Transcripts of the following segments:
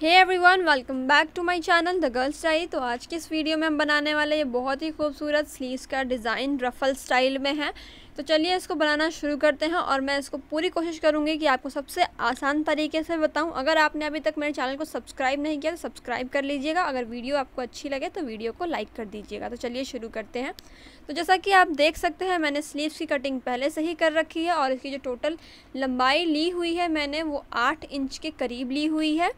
Hey everyone welcome back to my channel the girl style तो आज की इस वीडियो में हम बनाने वाले ये बहुत ही खूबसूरत स्लीव्स का डिज़ाइन रफल स्टाइल में है। तो चलिए इसको बनाना शुरू करते हैं और मैं इसको पूरी कोशिश करूँगी कि आपको सबसे आसान तरीके से बताऊँ। अगर आपने अभी तक मेरे चैनल को सब्सक्राइब नहीं किया तो सब्सक्राइब कर लीजिएगा। अगर वीडियो आपको अच्छी लगे तो वीडियो को लाइक कर दीजिएगा। तो चलिए शुरू करते हैं। तो जैसा कि आप देख सकते हैं, मैंने स्लीव्स की कटिंग पहले से ही कर रखी है और इसकी जो टोटल लंबाई ली हुई है मैंने वो आठ इंच के करीब ली हुई है।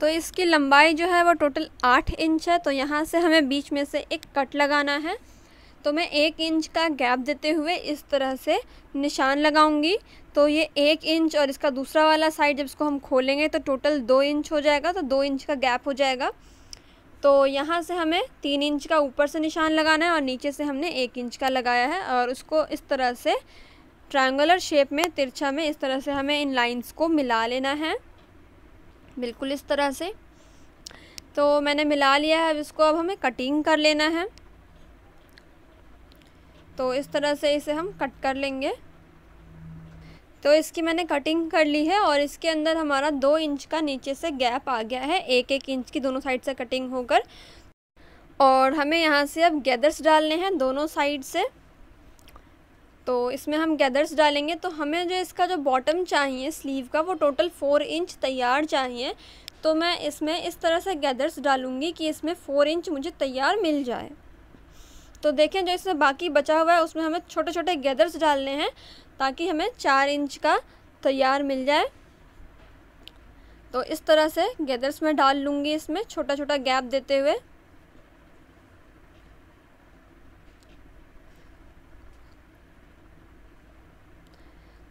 तो इसकी लंबाई जो है वो टोटल आठ इंच है तो यहाँ से हमें बीच में से एक कट लगाना है। तो मैं एक इंच का गैप देते हुए इस तरह से निशान लगाऊँगी। तो ये एक इंच और इसका दूसरा वाला साइड जब इसको हम खोलेंगे तो टोटल दो इंच हो जाएगा तो दो इंच का गैप हो जाएगा। तो यहाँ से हमें तीन इंच का ऊपर से निशान लगाना है और नीचे से हमने एक इंच का लगाया है और उसको इस तरह से ट्रायंगुलर शेप में, तिरछा में इस तरह से हमें इन लाइंस को मिला लेना है। बिल्कुल इस तरह से। तो मैंने मिला लिया है, अब इसको अब हमें कटिंग कर लेना है। तो इस तरह से इसे हम कट कर लेंगे। तो इसकी मैंने कटिंग कर ली है और इसके अंदर हमारा दो इंच का नीचे से गैप आ गया है एक एक इंच की दोनों साइड से कटिंग होकर। और हमें यहाँ से अब गैदर्स डालने हैं दोनों साइड से। तो इसमें हम गैदर्स डालेंगे तो हमें जो इसका जो बॉटम चाहिए, स्लीव का, वो टोटल फोर इंच तैयार चाहिए। तो मैं इसमें इस तरह से गैदर्स डालूँगी कि इसमें फ़ोर इंच मुझे तैयार मिल जाए। तो देखें जो इसमें बाकी बचा हुआ है, उसमें हमें छोटे छोटे गैदर्स डालने हैं ताकि हमें चार इंच का तैयार मिल जाए। तो इस तरह से गैदर्स में डाल लूँगी इसमें छोटा छोटा गैप देते हुए।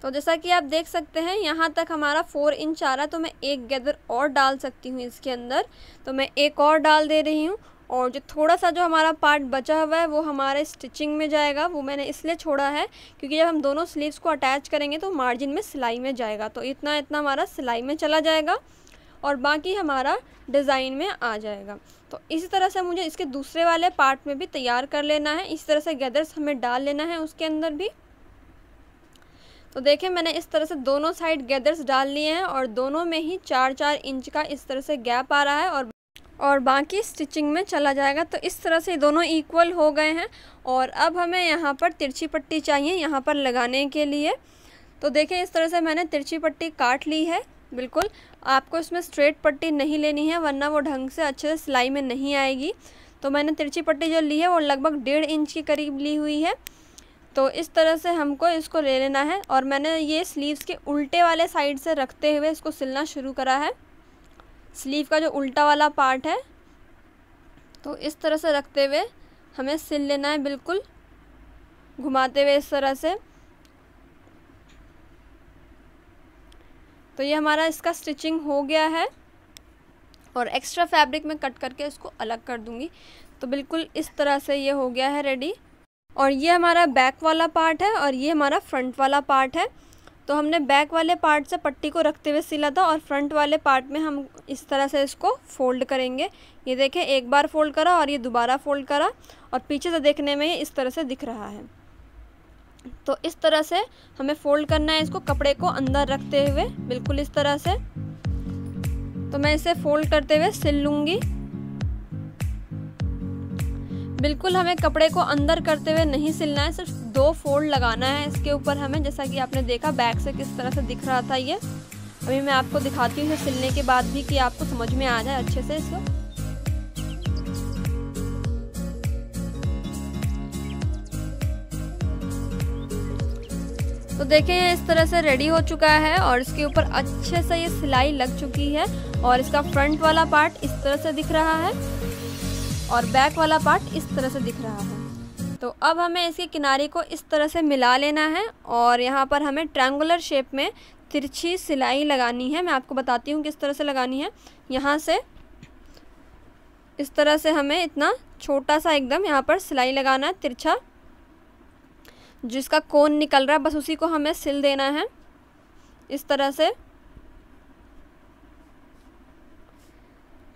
तो जैसा कि आप देख सकते हैं, यहाँ तक हमारा फोर इंच आ रहा है तो मैं एक गैदर और डाल सकती हूँ इसके अंदर। तो मैं एक और डाल दे रही हूँ, और जो थोड़ा सा जो हमारा पार्ट बचा हुआ है, वो हमारे स्टिचिंग में जाएगा। वो मैंने इसलिए छोड़ा है, क्योंकि जब हम दोनों स्लीव्स को अटैच करेंगे तो मार्जिन में सिलाई में जाएगा। तो इतना इतना हमारा सिलाई में चला जाएगा, और बाकी हमारा डिज़ाइन में आ जाएगा। तो इसी तरह से मुझे इसके दूसरे वाले पार्ट में भी तैयार कर लेना है। इस तरह से गैदर्स हमें डाल लेना है उसके अंदर भी। तो देखें मैंने इस तरह से दोनों साइड गैदर्स डाल लिए हैं और दोनों में ही चार चार इंच का इस तरह से गैप आ रहा है और और बाकी स्टिचिंग में चला जाएगा। तो इस तरह से दोनों इक्वल हो गए हैं और अब हमें यहाँ पर तिरछी पट्टी चाहिए यहाँ पर लगाने के लिए। तो देखें इस तरह से मैंने तिरछी पट्टी काट ली है, बिल्कुल। आपको इसमें स्ट्रेट पट्टी नहीं लेनी है, वरना वो ढंग से अच्छे से सिलाई में नहीं आएगी। तो मैंने तिरछी पट्टी जो ली है, वो लगभग डेढ़ इंच के करीब ली हुई है। तो इस तरह से हमको इसको ले लेना है और मैंने ये स्लीव्स के उल्टे वाले साइड से रखते हुए इसको सिलना शुरू करा है। स्लीव का जो उल्टा वाला पार्ट है तो इस तरह से रखते हुए हमें सिल लेना है बिल्कुल। घुमाते हुए इस तरह से। तो ये हमारा इसका स्टिचिंग हो गया है और एक्स्ट्रा फैब्रिक में कट करके इसको अलग कर दूँगी। तो बिल्कुल इस तरह से ये हो गया है रेडी और ये हमारा बैक वाला पार्ट है और ये हमारा फ्रंट वाला पार्ट है। तो हमने बैक वाले पार्ट से पट्टी को रखते हुए सिला था और फ्रंट वाले पार्ट में हम इस तरह से इसको फोल्ड करेंगे। ये देखें, एक बार फोल्ड करा और ये दोबारा फोल्ड करा और पीछे से देखने में इस तरह से दिख रहा है। तो इस तरह से हमें फोल्ड करना है इसको कपड़े को अंदर रखते हुए, बिल्कुल इस तरह से। तो मैं इसे फोल्ड करते हुए सिल लूँगी। बिल्कुल हमें कपड़े को अंदर करते हुए नहीं सिलना है, सिर्फ़ दो फोल्ड लगाना है इसके ऊपर हमें, जैसा कि आपने देखा, बैक से किस तरह से दिख रहा था ये। अभी मैं आपको दिखाती हूँ सिलने के बाद भी कि आपको समझ में आ जाए अच्छे से इसको। तो देखें ये इस तरह से रेडी हो चुका है और इसके ऊपर अच्छे से ये सिलाई लग चुकी है और इसका फ्रंट वाला पार्ट इस तरह से दिख रहा है। और बैक वाला पार्ट इस तरह से दिख रहा है। तो अब हमें इसके किनारे को इस तरह से मिला लेना है और यहाँ पर हमें ट्रायंगुलर शेप में तिरछी सिलाई लगानी है। मैं आपको बताती हूँ किस तरह से लगानी है। यहाँ से इस तरह से हमें इतना छोटा सा एकदम यहाँ पर सिलाई लगाना है, तिरछा, जिसका कोन निकल रहा है, बस उसी को हमें सिल देना है। इस तरह से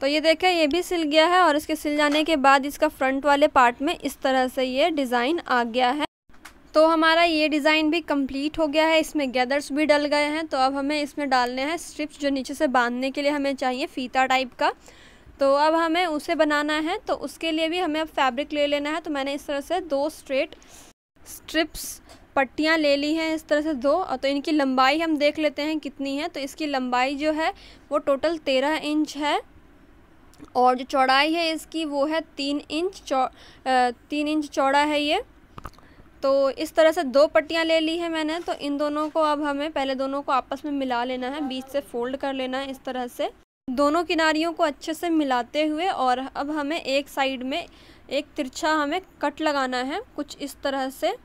तो ये देखें, ये भी सिल गया है और इसके सिल जाने के बाद इसका फ्रंट वाले पार्ट में इस तरह से ये डिज़ाइन आ गया है। तो हमारा ये डिज़ाइन भी कंप्लीट हो गया है। इसमें गैदर्स भी डल गए हैं। तो अब हमें इसमें डालने हैं स्ट्रिप्स जो नीचे से बांधने के लिए हमें चाहिए, फीता टाइप का। तो अब हमें उसे बनाना है। तो उसके लिए भी हमें अब फैब्रिक ले लेना है। तो मैंने इस तरह से दो स्ट्रेट स्ट्रिप्स, पट्टियाँ ले ली हैं इस तरह से दो। और तो इनकी लंबाई हम देख लेते हैं कितनी है। तो इसकी लंबाई जो है वो टोटल तेरह इंच है। और जो चौड़ाई है इसकी वो है तीन इंच चौ तीन इंच चौड़ा है ये। तो इस तरह से दो पट्टियाँ ले ली है मैंने तो इन दोनों को अब हमें पहले दोनों को आपस में मिला लेना है, बीच से फोल्ड कर लेना है इस तरह से। दोनों किनारियों को अच्छे से मिलाते हुए और अब हमें एक साइड में एक तिरछा हमें कट लगाना है कुछ इस तरह से।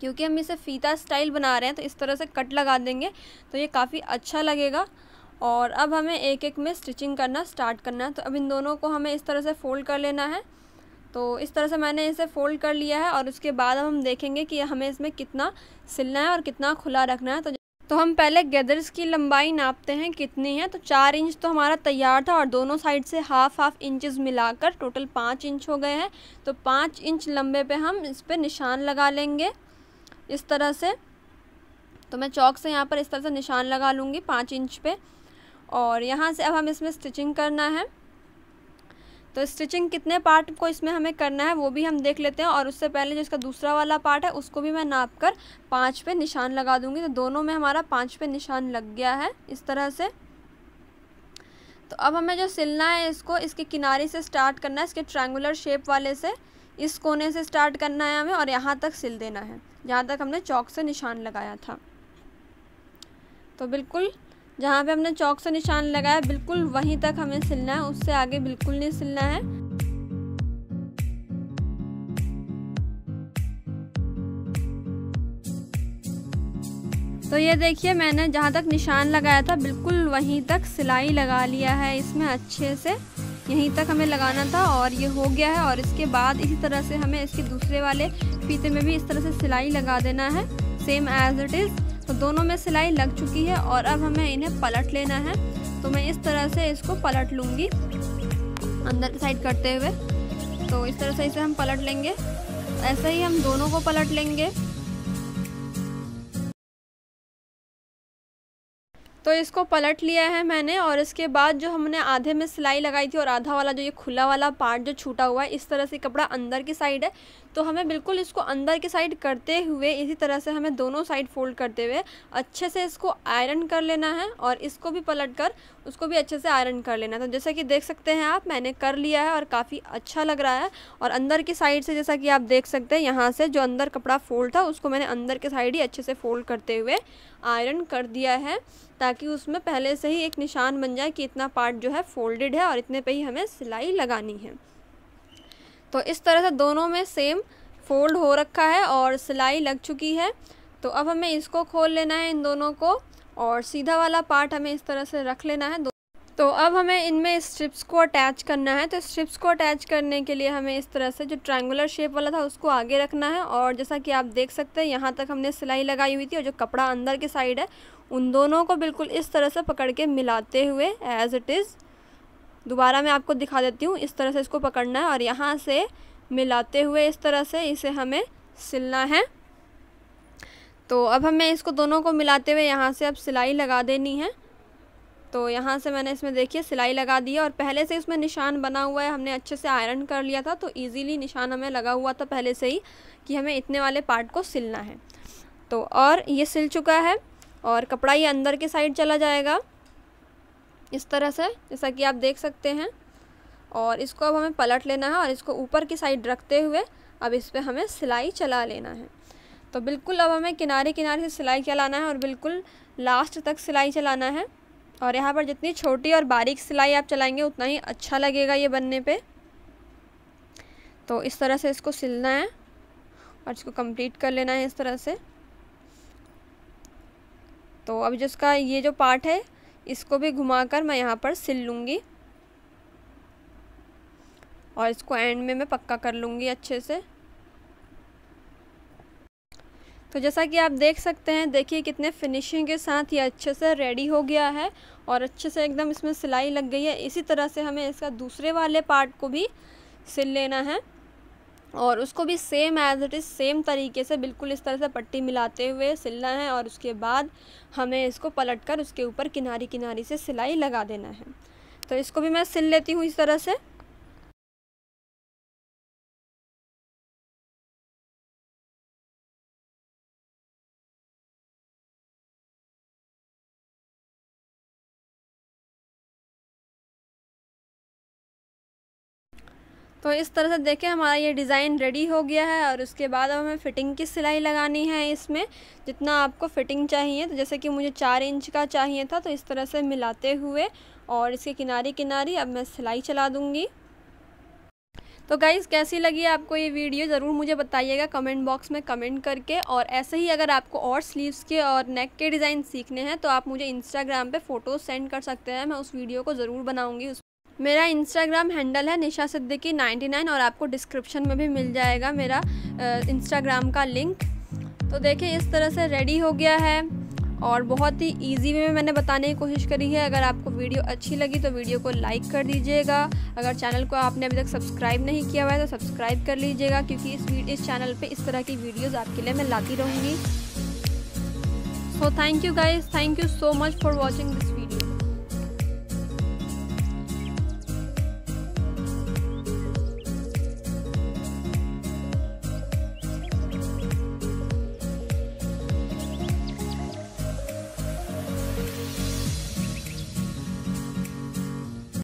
क्योंकि हम इसे फ़ीता स्टाइल बना रहे हैं तो इस तरह से कट लगा देंगे तो ये काफ़ी अच्छा लगेगा। और अब हमें एक एक में स्टिचिंग करना स्टार्ट करना है। तो अब इन दोनों को हमें इस तरह से फ़ोल्ड कर लेना है। तो इस तरह से मैंने इसे फ़ोल्ड कर लिया है और उसके बाद अब हम देखेंगे कि हमें इसमें कितना सिलना है और कितना खुला रखना है। तो तो हम पहले गैदर्स की लंबाई नापते हैं, कितनी है? तो चार इंच तो हमारा तैयार था और दोनों साइड से हाफ़ हाफ़ इंचेस मिलाकर टोटल पाँच इंच हो गए हैं। तो पाँच इंच लंबे पे हम इस पर निशान लगा लेंगे इस तरह से। तो मैं चौक से यहाँ पर इस तरह से निशान लगा लूँगी पाँच इंच पे। और यहाँ से अब हम इसमें स्टिचिंग करना है। तो स्टिचिंग कितने पार्ट को इसमें हमें करना है वो भी हम देख लेते हैं और उससे पहले जो इसका दूसरा वाला पार्ट है, उसको भी मैं नाप कर पाँच पे निशान लगा दूँगी। तो दोनों में हमारा पाँच पे निशान लग गया है इस तरह से। तो अब हमें जो सिलना है इसको, इसके किनारे से स्टार्ट करना है, इसके ट्रायंगुलर शेप वाले से। इस कोने से स्टार्ट करना है हमें और यहाँ तक सिल देना है, जहाँ तक हमने चौक से निशान लगाया था। तो बिल्कुल जहाँ पे हमने चौक से निशान लगाया, बिल्कुल वहीं तक हमें सिलना है, उससे आगे बिल्कुल नहीं सिलना है। तो ये देखिए, मैंने जहाँ तक निशान लगाया था, बिल्कुल वहीं तक सिलाई लगा लिया है इसमें अच्छे से। यहीं तक हमें लगाना था और ये हो गया है और इसके बाद इसी तरह से हमें इसके दूसरे वाले फीते में भी इस तरह से सिलाई लगा देना है। सेम एज इट इज़ तो दोनों में सिलाई लग चुकी है और अब हमें इन्हें पलट लेना है। तो मैं इस तरह से इसको पलट लूँगी अंदर साइड करते हुए। तो इस तरह से इसे हम पलट लेंगे। ऐसे ही हम दोनों को पलट लेंगे। तो इसको पलट लिया है मैंने और इसके बाद जो हमने आधे में सिलाई लगाई थी और आधा वाला जो ये खुला वाला पार्ट जो छूटा हुआ है, इस तरह से कपड़ा अंदर की साइड है तो हमें बिल्कुल इसको अंदर की साइड करते हुए, इसी तरह से हमें दोनों साइड फोल्ड करते हुए अच्छे से इसको आयरन कर लेना है और इसको भी पलट कर उसको भी अच्छे से आयरन कर लेना तो जैसा कि देख सकते हैं आप, मैंने कर लिया है और काफ़ी अच्छा लग रहा है। और अंदर की साइड से जैसा कि आप देख सकते हैं, यहाँ से जो अंदर कपड़ा फोल्ड था, उसको मैंने अंदर के साइड ही अच्छे से फोल्ड करते हुए आयरन कर दिया है, ताकि उसमें पहले से ही एक निशान बन जाए कि इतना पार्ट जो है फोल्डेड है और इतने पर ही हमें सिलाई लगानी है। तो इस तरह से दोनों में सेम फोल्ड हो रखा है और सिलाई लग चुकी है। तो अब हमें इसको खोल लेना है इन दोनों को। और सीधा वाला पार्ट हमें इस तरह से रख लेना है तो अब हमें इनमें स्ट्रिप्स को अटैच करना है। तो स्ट्रिप्स को अटैच करने के लिए हमें इस तरह से जो ट्रायंगुलर शेप वाला था उसको आगे रखना है और जैसा कि आप देख सकते हैं, यहाँ तक हमने सिलाई लगाई हुई थी और जो कपड़ा अंदर के साइड है, उन दोनों को बिल्कुल इस तरह से पकड़ के मिलाते हुए एज़ इट इज़ दोबारा मैं आपको दिखा देती हूँ, इस तरह से इसको पकड़ना है और यहाँ से मिलाते हुए इस तरह से इसे हमें सिलना है। तो अब हमें इसको दोनों को मिलाते हुए यहाँ से अब सिलाई लगा देनी है। तो यहाँ से मैंने इसमें देखिए सिलाई लगा दी है और पहले से इसमें निशान बना हुआ है। हमने अच्छे से आयरन कर लिया था तो इजीली निशान हमें लगा हुआ था पहले से ही कि हमें इतने वाले पार्ट को सिलना है। तो और ये सिल चुका है और कपड़ा ये अंदर के साइड चला जाएगा। इस तरह से, जैसा कि आप देख सकते हैं। और इसको अब हमें पलट लेना है और इसको ऊपर की साइड रखते हुए अब इस पर हमें सिलाई चला लेना है। तो बिल्कुल अब हमें किनारे किनारे से सिलाई चलाना है और बिल्कुल लास्ट तक सिलाई चलाना है। और यहाँ पर जितनी छोटी और बारीक सिलाई आप चलाएँगे, उतना ही अच्छा लगेगा ये बनने पे। तो इस तरह से इसको सिलना है और इसको कंप्लीट कर लेना है इस तरह से। तो अब जिसका ये जो पार्ट है, इसको भी घुमाकर मैं यहाँ पर सिल लूँगी। और इसको एंड में मैं पक्का कर लूँगी अच्छे से। तो जैसा कि आप देख सकते हैं, देखिए कितने फिनिशिंग के साथ ये अच्छे से रेडी हो गया है और अच्छे से एकदम इसमें सिलाई लग गई है। इसी तरह से हमें इसका दूसरे वाले पार्ट को भी सिल लेना है और उसको भी same as it is same तरीके से बिल्कुल इस तरह से पट्टी मिलाते हुए सिलना है और उसके बाद हमें इसको पलट कर उसके ऊपर किनारी किनारी से सिलाई लगा देना है। तो इसको भी मैं सिल लेती हूँ इस तरह से। तो इस तरह से देखें हमारा ये डिज़ाइन रेडी हो गया है और उसके बाद अब हमें फ़िटिंग की सिलाई लगानी है इसमें, जितना आपको फ़िटिंग चाहिए। तो जैसे कि मुझे चार इंच का चाहिए था तो इस तरह से मिलाते हुए और इसके किनारी किनारी अब मैं सिलाई चला दूँगी। तो गाइज़ कैसी लगी आपको ये वीडियो? ज़रूर मुझे बताइएगा कमेंट बॉक्स में कमेंट करके। और ऐसे ही अगर आपको और स्लीव्स के और नेक के डिज़ाइन सीखने हैं तो आप मुझे इंस्टाग्राम पे फ़ोटोज़ सेंड कर सकते हैं। मैं उस वीडियो को ज़रूर बनाऊँगी, उस मेरा इंस्टाग्राम हैंडल है निशा सिद्दीकी 99 और आपको डिस्क्रिप्शन में भी मिल जाएगा मेरा इंस्टाग्राम का लिंक तो देखिए, इस तरह से रेडी हो गया है और बहुत ही इजी वे में मैंने बताने की कोशिश करी है। अगर आपको वीडियो अच्छी लगी तो वीडियो को लाइक कर दीजिएगा। अगर चैनल को आपने अभी तक सब्सक्राइब नहीं किया हुआ है तो सब्सक्राइब कर लीजिएगा, क्योंकि इस इस चैनल पे इस तरह की वीडियोस आपके लिए मैं लाती रहूँगी। So thank you guys thank you so much for watching this